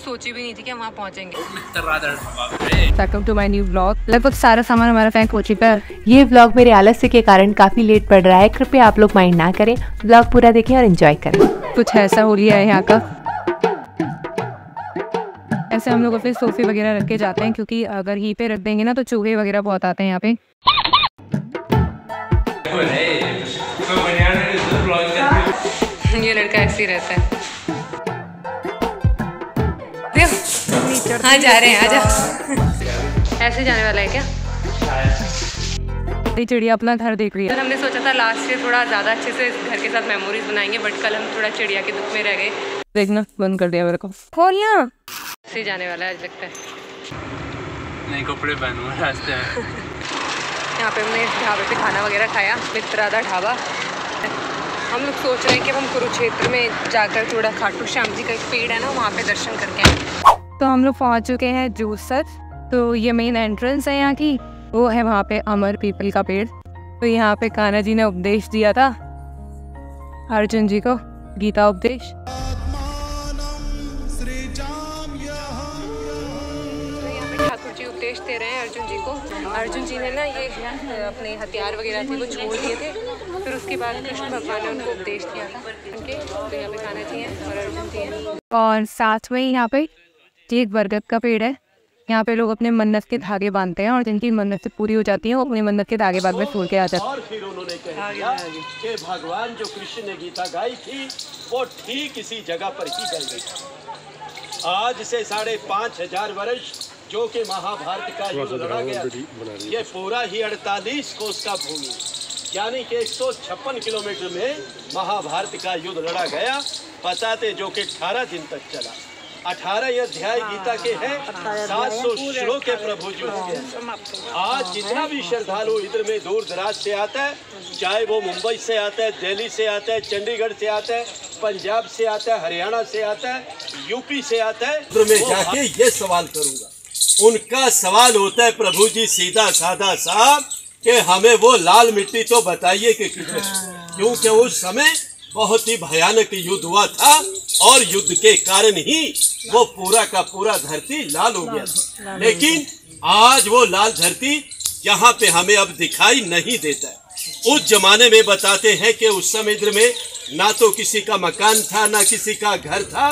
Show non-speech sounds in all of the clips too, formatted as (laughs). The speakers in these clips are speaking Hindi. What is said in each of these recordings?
सोची भी नहीं थी कि हम वहाँ पहुँचेंगे। Welcome to my new blog लगभग सारा सामान हमारा पैक हो चुका है। ये व्लॉग मेरे आलस्य के कारण काफ़ी लेट पड़ रहा है। कृपया आप लोग माइंड ना करें। व्लॉग पूरा देखें और एंजॉय करें। कुछ ऐसा हो लिया है यहाँ का। ऐसे हम लोग अपने सोफे वगैरह रख के जाते हैं क्योंकि अगर ही पे रख देंगे ना तो चूहे वगैरह बहुत आते हैं यहाँ पे। ये लड़का ऐसे ही रहता है। हाँ जा रहे हैं आजा ऐसे जाने वाला है क्या? चिड़िया अपना घर देख रही तो है हमने सोचा था लास्ट ईयर थोड़ा ज़्यादा अच्छे से घर के साथ मेमोरीज बनाएँगे बट कल हम थोड़ा चिड़िया के दुख में रह गए। देखना बंद कर दिया मेरे को। खोलिया। ऐसे जाने वाला है आज लगता है। नए कपड़े पहनूँगा रास्ते में यहाँ पे हमने ढाबे पे खाना वगैरह खाया मित्रादा ढाबा। हम लोग सोच रहे हैं कि हम कुरुक्षेत्र में जाकर थोड़ा खाटू श्याम जी का एक पेड़ है ना वहाँ पे दर्शन करके आए। तो हम लोग पहुँच चुके हैं जूसर। तो ये मेन एंट्रेंस है यहाँ की। वो है वहाँ पे अमर पीपल का पेड़। तो यहाँ पे कान्हा जी ने उपदेश दिया था। अर्जुन जी को गीता उपदेश। तो उपदेश दे रहे हैं अर्जुन जी को। अर्जुन जी ने ना ये अपने हथियार वगैरह थे वो छोड़ दिए थे। फिर उसके बाद कृष्ण भगवान ने उनको उपदेश दिया था। उनके तो यहाँ पे कान्हा जी हैं और अर्जुन जी हैं। और साथ में यहाँ पे ये एक बरगद का पेड़ है। यहाँ पे लोग अपने मन्नत के धागे बांधते हैं और जिनकी मन्नत पूरी हो जाती है वो अपनी मन्नत के धागे बाद में छोड़ के आ जाते हैं। और फिर उन्होंने कह दिया कि भगवान जो कृष्ण ने गीता गाई थी वो ठीक इसी जगह पर ही गई गई आज से साढ़े पाँच हज़ार वर्ष जो कि महाभारत का युद्ध लड़ा गया। ये पूरा ही अड़तालीस कोस का भूमि यानी कि एक सौ छप्पन किलोमीटर में महाभारत का युद्ध लड़ा गया। बताते जो कि 18 दिन तक चला। अठारह अध्याय गीता के हैं सात सौ श्लोक है प्रभु जी आज जितना भी श्रद्धालु इधर में दूर दराज से आता है चाहे वो मुंबई से आता है दिल्ली से आता है चंडीगढ़ से आता है पंजाब से आता है हरियाणा से आता है यूपी से आता है उधर में जाके ये सवाल करूँगा उनका सवाल होता है प्रभु जी सीधा साधा साहब कि हमें वो लाल मिट्टी तो बताइए कि है। क्योंकि उस समय बहुत ही भयानक युद्ध हुआ था और युद्ध के कारण ही वो पूरा का पूरा धरती लाल हो गया था। लेकिन आज वो लाल धरती यहाँ पे हमें अब दिखाई नहीं देता है। उस जमाने में बताते हैं कि उस समुद्र में ना तो किसी का मकान था ना किसी का घर था।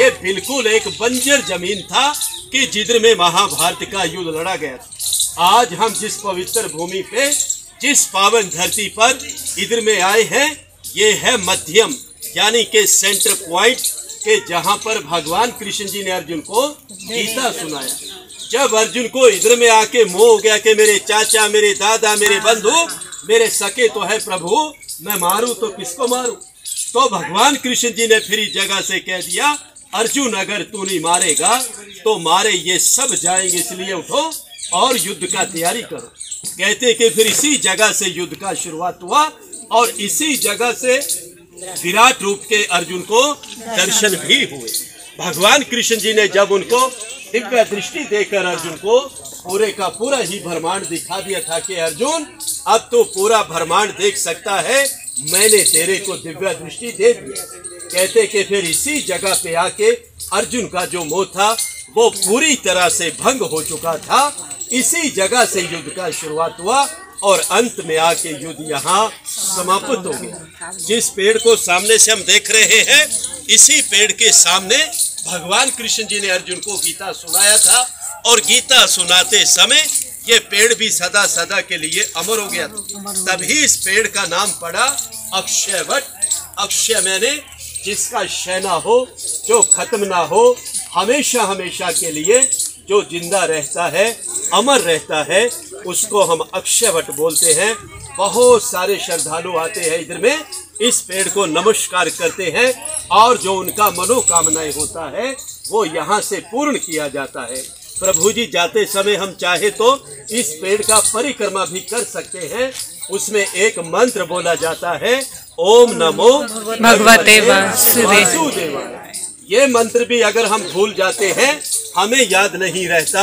ये बिल्कुल एक बंजर ज़मीन था कि जिधर में महाभारत का युद्ध लड़ा गया था। आज हम जिस पवित्र भूमि पे जिस पावन धरती पर इधर में आए हैं ये है मध्यम यानी के सेंटर पॉइंट के जहाँ पर भगवान कृष्ण जी ने अर्जुन को गीता सुनाया। जब अर्जुन को इधर में आके मोह हो गया कि मेरे चाचा मेरे दादा मेरे बंधु मेरे सके तो है प्रभु मैं मारूं तो किसको मारूं? तो भगवान कृष्ण जी ने फिर जगह से कह दिया अर्जुन अगर तू नहीं मारेगा तो मारे ये सब जाएँगे इसलिए उठो और युद्ध का तैयारी करो। कहते कि फिर इसी जगह से युद्ध का शुरुआत हुआ और इसी जगह से विराट रूप के अर्जुन को दर्शन भी हुए। भगवान कृष्ण जी ने जब उनको दिव्य दृष्टि देकर अर्जुन को पूरे का पूरा ही ब्रह्मांड दिखा दिया था कि अर्जुन, अब तो पूरा ब्रह्मांड देख सकता है, मैंने तेरे को दिव्य दृष्टि दे दी। कहते कि फिर इसी जगह पे आके अर्जुन का जो मोह था, वो पूरी तरह से भंग हो चुका था। इसी जगह से युद्ध का शुरुआत हुआ। और अंत में आके युद्ध यहाँ समाप्त हो गया। जिस पेड़ को सामने से हम देख रहे हैं, इसी पेड़ के सामने भगवान कृष्ण जी ने अर्जुन को गीता सुनाया था और गीता सुनाते समय ये पेड़ भी सदा सदा के लिए अमर हो गया। था तभी इस पेड़ का नाम पड़ा अक्षय वट अक्षय मैंने जिसका क्षय ना हो, जो खत्म ना हो हमेशा हमेशा के लिए जो ज़िंदा रहता है अमर रहता है उसको हम अक्षय वट बोलते हैं। बहुत सारे श्रद्धालु आते हैं इधर में। इस पेड़ को नमस्कार करते हैं और जो उनका मनोकामनाएँ होता है वो यहाँ से पूर्ण किया जाता है। प्रभु जी जाते समय हम चाहे तो इस पेड़ का परिक्रमा भी कर सकते हैं। उसमें एक मंत्र बोला जाता है ओम नमो भगवते वासुदेवाय। ये मंत्र भी अगर हम भूल जाते हैं हमें याद नहीं रहता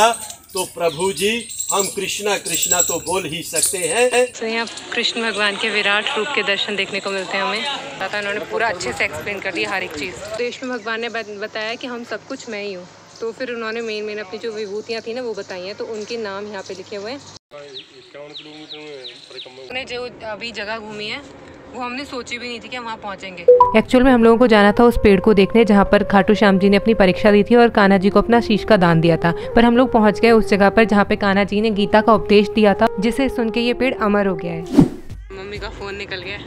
तो प्रभु जी हम कृष्णा कृष्णा तो बोल ही सकते हैं। तो यहाँ कृष्ण भगवान के विराट रूप के दर्शन देखने को मिलते हैं हमें। पता उन्होंने पूरा अच्छे से एक्सप्लेन कर दिया हर एक चीज़। देश में भगवान ने बताया कि हम सब कुछ मैं ही हूँ। तो फिर उन्होंने मेन मेन अपनी जो विभूतियाँ थी ना वो बताई हैं तो उनके नाम यहाँ पे लिखे हुए हैं। जो अभी जगह घूमी है वो हमने सोची भी नहीं थी कि हम वहाँ पहुँचेंगे। एक्चुअल में हम लोगों को जाना था उस पेड़ को देखने जहाँ पर खाटू श्याम जी ने अपनी परीक्षा दी थी और कान्हा जी को अपना शीश का दान दिया था। पर हम लोग पहुँच गए उस जगह पर जहाँ पे कान्हा जी ने गीता का उपदेश दिया था जिसे सुन के ये पेड़ अमर हो गया है। मम्मी का फ़ोन निकल गया।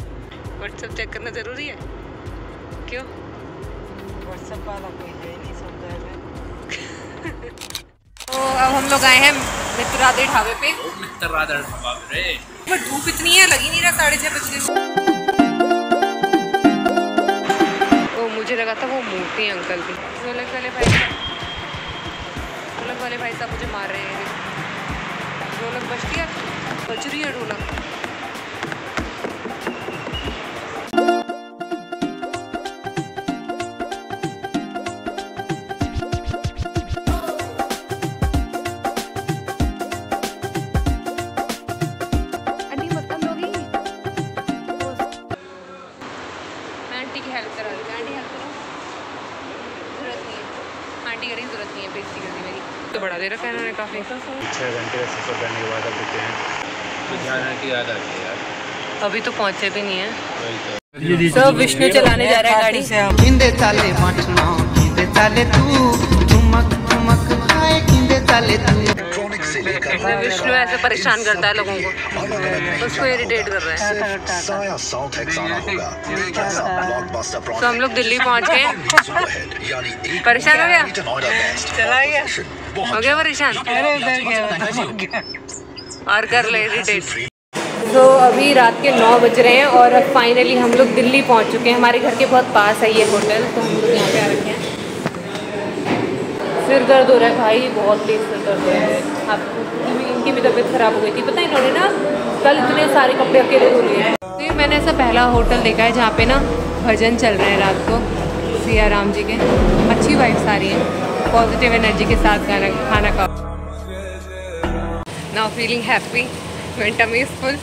व्हाट्सएप चेक करना ज़रूरी है? क्यों? व्हाट्सएप वाला कोई है नहीं (laughs) तो अब हम लोग आए हैं मित्रादे ढाबे पे। पर धूप इतनी है लगी नहीं रहा साढ़े छः बज गए। मोटे हैं अंकल भी। ढोलक वाले भाई साहब। ढोलक वाले भाई साहब मुझे मार रहे हैं। ढोलक बजती है बज रही है ढोलक आंटी की हेल्प करा दूँगी आंटी हेल्प करो ज़रूरत नहीं ज़रूरत नहीं है मेरी तो बढ़ा दे रखा है इन्होंने काफ़ी। छः घंटे का सफ़र करने के बाद अब रुके हैं। तो की याद आती है यार। अभी तो पहुँचे भी नहीं है। तो। सब विष्णु चलाने जा रहा है गाड़ी। किंदे ताले मटना किंदे ताले तू ठुमक ठुमक खाए किंदे ताले तू। विष्णु ऐसे परेशान करता है लोगों को। उसको इरिटेट कर रहा है? तो हम लोग दिल्ली पहुँच गए। (laughs) (laughs) परेशान हो गया? (laughs) चला गया। हो गया परेशान? और कर ले इरिटेट तो अभी रात के नौ बज रहे हैं और फाइनली हम लोग दिल्ली पहुँच चुके हैं। हमारे घर के बहुत पास है ये होटल तो हम लोग यहाँ पे आ रखे हैं। सिर दर्द हो रहा है, भाई, बहुत तेज सिर दर्द हो रहा है। आपको इनकी भी तबीयत ख़राब हो गई थी। पता है इन्होंने ना कल इतने सारे कपड़े अकेले धो लिए। तो ये मैंने ऐसा पहला होटल देखा है जहाँ पे ना भजन चल रहे हैं रात को, सिया राम जी के। अच्छी वाइब्स आ रही हैं। पॉजिटिव एनर्जी के साथ खाना खाना खाओ। Now feeling happy is full.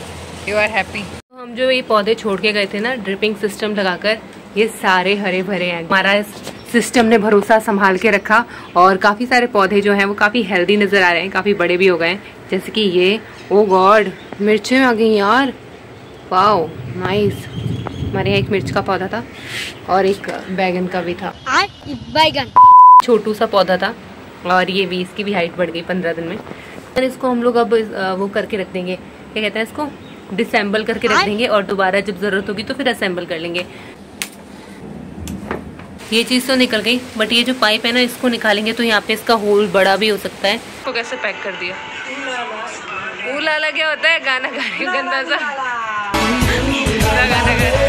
You are happy. तो हम जो ये पौधे छोड़ के गए थे ना ड्रिपिंग सिस्टम लगाकर, ये सारे हरे भरे हैं। हमारा सिस्टम ने भरोसा संभाल के रखा और काफ़ी सारे पौधे जो हैं वो काफ़ी हेल्दी नज़र आ रहे हैं काफ़ी बड़े भी हो गए हैं। जैसे कि ये ओ गॉड मिर्चें आ गई यार। वाओ नाइस हमारे यहाँ एक मिर्च का पौधा था और एक बैगन का भी था। बैगन। छोटू सा पौधा था और ये भी इसकी भी हाइट बढ़ गई पंद्रह दिन में। और इसको हम लोग अब वो करके रख देंगे। क्या कहते हैं इसको? डिसेंबल करके रख देंगे और दोबारा जब ज़रूरत होगी तो फिर असेंबल कर लेंगे। ये चीज़ तो निकल गई बट ये जो पाइप है ना, इसको निकालेंगे तो यहाँ पे इसका होल बड़ा भी हो सकता है। इसको कैसे पैक कर दिया? ऊलाला क्या होता है? गाना गा रही गंदा सा। गाना गा